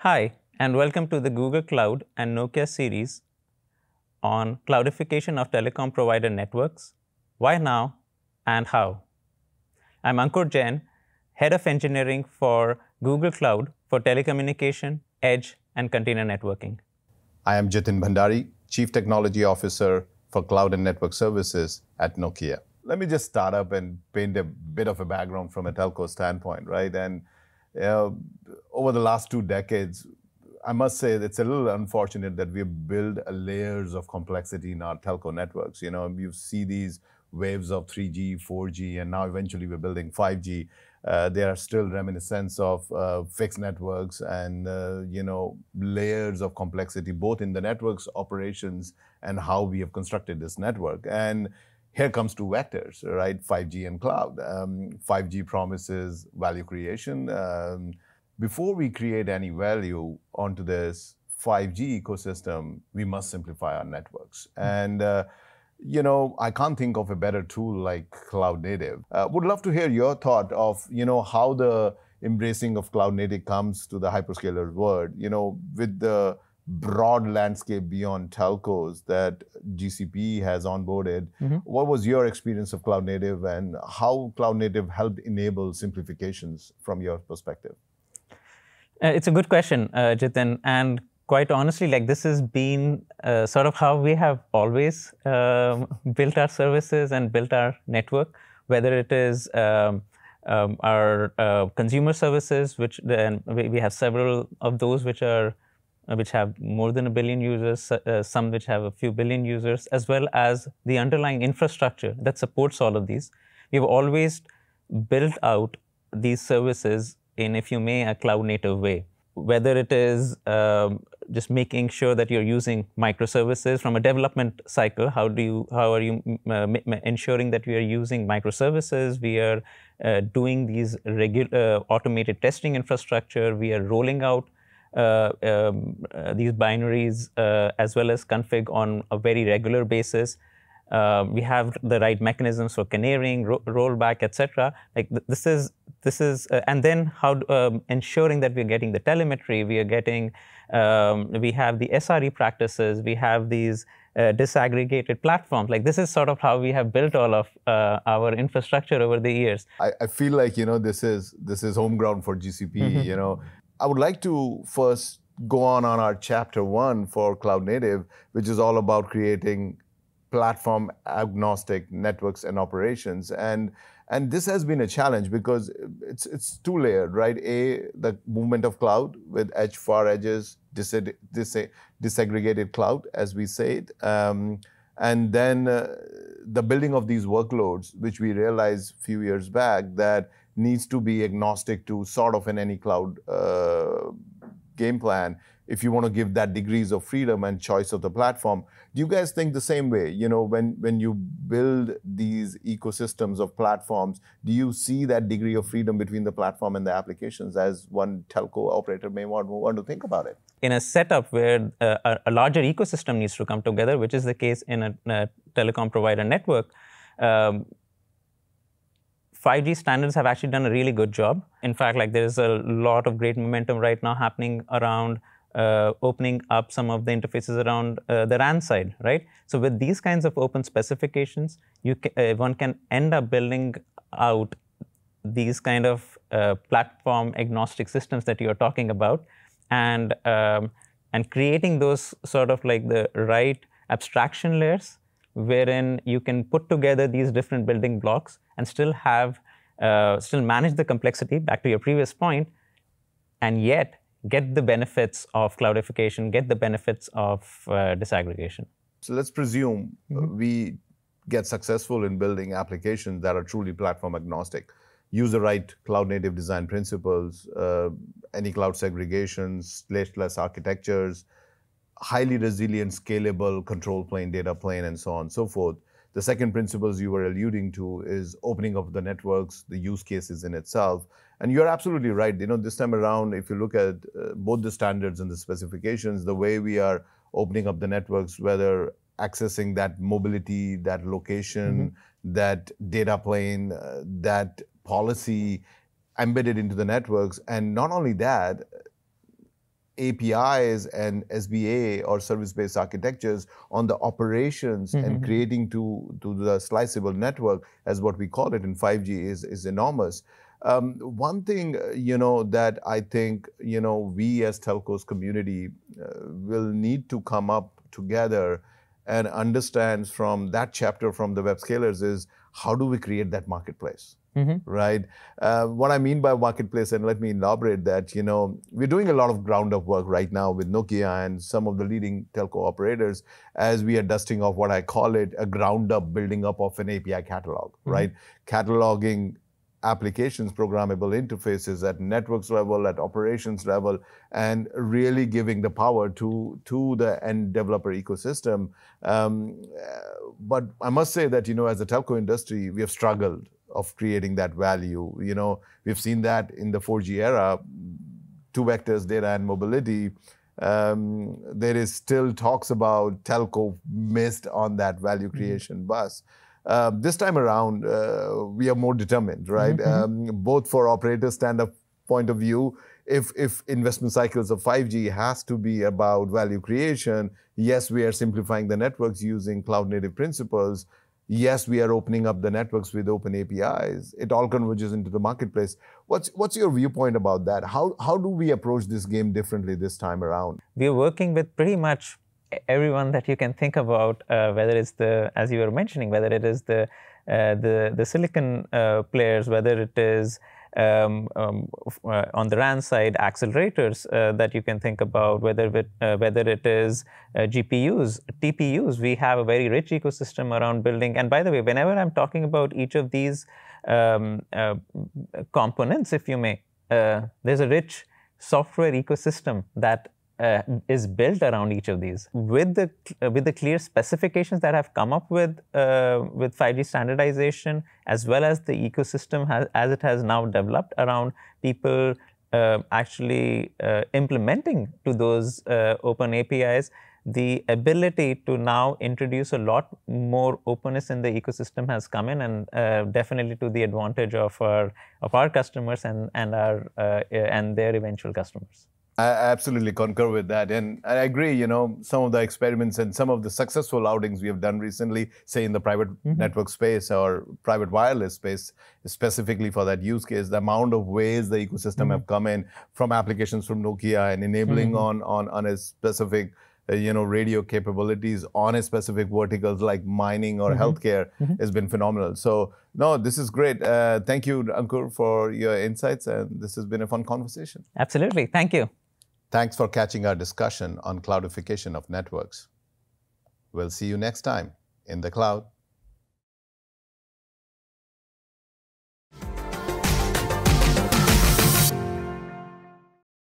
Hi, and welcome to the Google Cloud and Nokia series on cloudification of telecom provider networks, why now and how. I'm Ankur Jain, Head of Engineering for Google Cloud for telecommunication, edge, and container networking. I am Jitin Bhandari, Chief Technology Officer for Cloud and Network Services at Nokia. Let me just start up and paint a bit of a background from a telco standpoint, right? And you over the last two decades, I must say it's a little unfortunate that we've built layers of complexity in our telco networks. You know, you see these waves of 3G, 4G, and now eventually we're building 5G. Uh, there are still reminiscence of uh, fixed networks and uh, you know layers of complexity both in the network's operations and how we have constructed this network. And here comes two vectors, right? 5G and cloud. Um, 5G promises value creation. Um, before we create any value onto this 5G ecosystem, we must simplify our networks. Mm-hmm. And uh, you know, I can't think of a better tool like cloud native. Uh, would love to hear your thought of, you know, how the embracing of cloud native comes to the hyperscaler world, you know, with the broad landscape beyond telcos that GCP has onboarded. Mm-hmm. What was your experience of cloud native and how cloud native helped enable simplifications from your perspective? Uh, it's a good question, uh, Jitin. And quite honestly, like this has been uh, sort of how we have always um, built our services and built our network, whether it is um, um, our uh, consumer services, which then we have several of those which are which have more than a billion users, uh, some which have a few billion users, as well as the underlying infrastructure that supports all of these. We've always built out these services in, if you may, a cloud native way whether it is um, just making sure that you're using microservices from a development cycle. How do you, how are you uh, ensuring that we are using microservices? We are uh, doing these regular uh, automated testing infrastructure. We are rolling out uh, um, uh, these binaries uh, as well as config on a very regular basis. we have the right mechanisms for canarying, ro rollback, etc. Like th this is this is, uh, and then how um, ensuring that we're getting the telemetry, we are getting, um, we have the SRE practices, we have these uh, disaggregated platforms. Like this is sort of how we have built all of uh, our infrastructure over the years. I, I, feel like you know this is this is home ground for GCP. Mm-hmm. You know, I would like to first go on on our chapter one for cloud native, which is all about creating platform agnostic networks and operations and and this has been a challenge because it's it's two layered, right? A the movement of cloud with edge far edges, dis- dis- disaggregated cloud, as we say it, um, and then uh, the building of these workloads, which we realized a few years back that needs to be agnostic to sort of an any cloud uh, game plan if you want to give that degrees of freedom and choice of the platform. Do you guys think the same way? You know, when when you build these ecosystems of platforms, do you see that degree of freedom between the platform and the applications as one telco operator may want, want to think about it? In a setup where uh, a, a, larger ecosystem needs to come together, which is the case in a, a telecom provider network, um, 5G standards have actually done a really good job. In fact, like there is a lot of great momentum right now happening around uh, opening up some of the interfaces around uh, the RAN side, right? So with these kinds of open specifications, you can, uh, one can end up building out these kind of uh, platform agnostic systems that you're talking about, and um, and creating those sort of like the right abstraction layers, wherein you can put together these different building blocks and still have uh, still manage the complexity. Back to your previous point, and yet get the benefits of cloudification, get the benefits of uh, disaggregation. So let's presume mm-hmm. we get successful in building applications that are truly platform agnostic. Use the right cloud native design principles, uh, any cloud segregations, stateless architectures, highly resilient, scalable control plane, data plane, and so on and so forth. The second principles you were alluding to is opening up the networks, the use cases in itself. And you're absolutely right. You know, this time around, if you look at uh, both the standards and the specifications, the way we are opening up the networks, whether accessing that mobility, that location, mm-hmm. that data plane, uh, that policy embedded into the networks. And not only that, APIs and SBA or service-based architectures on the operations mm-hmm. and creating to, to the sliceable network, as what we call it in 5G, is, is enormous. Um, one thing, you know, that I think, you know, we as telcos community uh, will need to come up together and understands from that chapter from the web scalers is how do we create that marketplace? Mm-hmm. Right. Uh, what I mean by marketplace, and let me elaborate that. You know, we're doing a lot of ground up work right now with Nokia and some of the leading telco operators as we are dusting off what I call it a ground up building up of an API catalog. Mm-hmm. Right, cataloging applications, programmable interfaces at networks level, at operations level, and really giving the power to, to the end developer ecosystem. Um, but I must say that, you know, as a telco industry, we have struggled of creating that value. You know, we've seen that in the 4G era, two vectors, data and mobility. Um, there is still talks about telco missed on that value mm-hmm. creation mm-hmm. bus. Uh, this time around, uh, we are more determined, right? Mm-hmm. Um, both for operator stand-up point of view, if if investment cycles of 5G has to be about value creation, yes, we are simplifying the networks using cloud native principles yes, we are opening up the networks with open APIs. It all converges into the marketplace. What's what's your viewpoint about that? How how do we approach this game differently this time around? We are working with pretty much everyone that you can think about, uh, whether it's the as you were mentioning, whether it is the uh, the the silicon uh, players, whether it is um, um, uh, on the RAN side, accelerators uh, that you can think about, whether it, uh, whether it is GPUs, TPUs. We have a very rich ecosystem around building. And by the way, whenever I'm talking about each of these um, components, if you may, there's a rich software ecosystem that uh, is built around each of these with the uh, with the clear specifications that have come up with uh, with 5G standardization as well as the ecosystem has, as it has now developed around people uh, actually uh, implementing to those uh, open APIs the ability to now introduce a lot more openness in the ecosystem has come in and definitely to the advantage of our of our customers and and our and their eventual customers I absolutely concur with that. And I agree, you know, some of the experiments and some of the successful outings we have done recently, say in the private mm-hmm. network space or private wireless space, specifically for that use case, the amount of ways the ecosystem mm-hmm. have come in from applications from Nokia and enabling mm-hmm. on, on, on a specific uh, you know radio capabilities on a specific verticals like mining or mm-hmm. healthcare mm-hmm. has been phenomenal so no this is great uh, thank you ankur for your insights and this has been a fun conversation absolutely thank you Thanks for catching our discussion on cloudification of networks. We'll see you next time in the cloud.